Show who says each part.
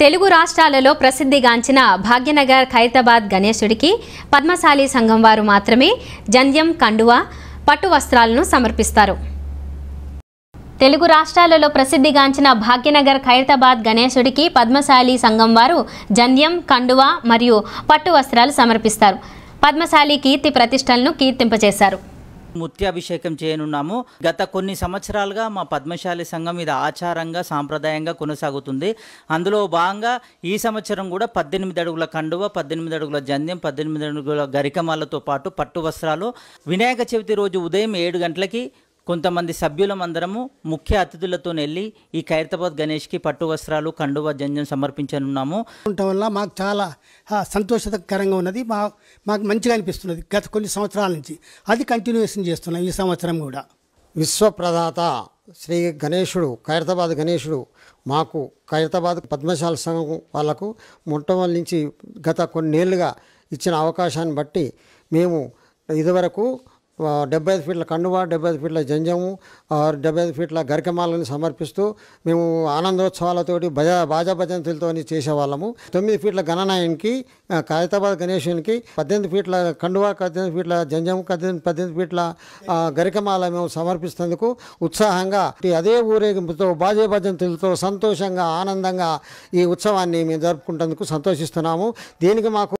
Speaker 1: తెలుగు రాష్ట్రాలలో ప్రసిద్ధిగాంచిన భాగ్యనగర్ ఖైరతాబాద్ గణేశుడికి పద్మశాలి సంఘం వారు మాత్రమే జంధ్యం కండువా పట్టు వస్త్రాలను సమర్పిస్తారు. తెలుగు రాష్ట్రాలలో ప్రసిద్ధిగాంచిన భాగ్యనగర్ ఖైరతాబాద్ గణేశుడికి పద్మశాలి సంఘం వారు జంధ్యం కండువా మరియు పట్టు వస్త్రాలు సమర్పిస్తారు. పద్మశాలి కీర్తి ప్రతిష్టలను కీర్తింపచేశారు.
Speaker 2: ముత్యాభిషేకం చేయనున్నాము. గత కొన్ని సంవత్సరాలుగా మా పద్మశాలి సంఘం ఇది ఆచారంగా సాంప్రదాయంగా కొనసాగుతుంది. అందులో భాగంగా ఈ సంవత్సరం కూడా పద్దెనిమిది అడుగుల కండువ పద్దెనిమిది అడుగుల జంధ్యం పద్దెనిమిది అడుగుల గరికమాలతో పాటు పట్టు వస్త్రాలు. వినాయక చవితి రోజు ఉదయం ఏడు గంటలకి కొంతమంది సభ్యులం అందరము ముఖ్య అతిథులతో వెళ్ళి ఈ ఖైరతాబాద్ గణేష్కి పట్టు వస్త్రాలు కండువ జంధ్యం సమర్పించనున్నాము.
Speaker 3: ఉండటం వల్ల మాకు చాలా సంతోషకరంగా ఉన్నది. మా మాకు మంచిగా అనిపిస్తున్నది గత కొన్ని సంవత్సరాల నుంచి. అది కంటిన్యూషన్ చేస్తున్నాం ఈ సంవత్సరం కూడా.
Speaker 4: విశ్వప్రదాత శ్రీ గణేశుడు ఖైరతాబాద్ గణేశుడు మాకు ఖైరతాబాద్ పద్మశాల సంఘం వాళ్ళకు మొట్టమొదటి నుంచి గత కొన్నేళ్ళుగా ఇచ్చిన అవకాశాన్ని బట్టి మేము ఇదివరకు డెబ్బై ఐదు ఫీట్ల కండువా డెబ్బై ఐదు ఫీట్ల జంజము ఆ, డెబ్బై ఐదు ఫీట్ల గరికమాలని సమర్పిస్తూ మేము ఆనందోత్సవాలతోటి భజ బాజా భజంతులతో చేసేవాళ్ళము. తొమ్మిది ఫీట్ల గణనాయనికి ఆ, గణేశునికి పద్దెనిమిది ఫీట్ల కండువా పద్దెనిమిది ఫీట్ల జంజము పద్దెనిమిది పద్దెనిమిది ఫీట్ల గరికమాల మేము సమర్పిస్తేందుకు ఉత్సాహంగా ఈ అదే ఊరేగింపుతో బాజా భజంతులతో సంతోషంగా ఆనందంగా ఈ ఉత్సవాన్ని మేము జరుపుకుంటేందుకు సంతోషిస్తున్నాము. దీనికి మాకు